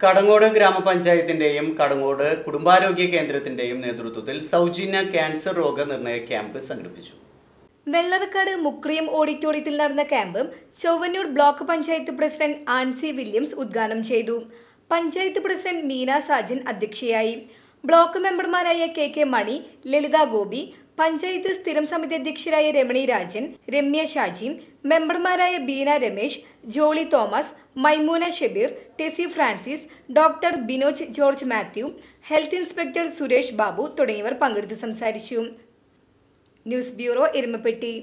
കടങ്ങോട് ഗ്രാമപഞ്ചായത്തിന്റെയും കടങ്ങോട് കുടുംബാരോഗ്യ കേന്ദ്രത്തിന്റെയും നേതൃത്വത്തിൽ സൗജന്യ ക്യാൻസർ രോഗനിർണയ ക്യാമ്പ് സംഘടിപ്പിച്ചു. വെള്ളറക്കാട് മുക്രിയം ഓഡിറ്റോറിയത്തിൽ നടന്ന camp Chowwannur block panchayat president Ancy Williams ഉദ്ഘാടനം ചെയ്തു. പഞ്ചായത്ത് പ്രസിഡന്റ് മീന സാജൻ അധ്യക്ഷയായി. ബ്ലോക്ക് മെമ്പർമാരായ കെ കെ മണി ലളിത ഗോപി പഞ്ചായത്ത് സ്ഥിരം സമിതി അധ്യക്ഷരായ രമണി രാജൻ രമ്യ ഷാജി മെമ്പർമാരായ Beena Ramesh Jolly Thomas Maimoona Shebeer Tessy Francis doctor Binoj George Mathew health inspector Suresh Babu തുടങ്ങിയവർ പങ്കെടുത്ത് സംസാരിച്ചു. News bureau Erumapetty.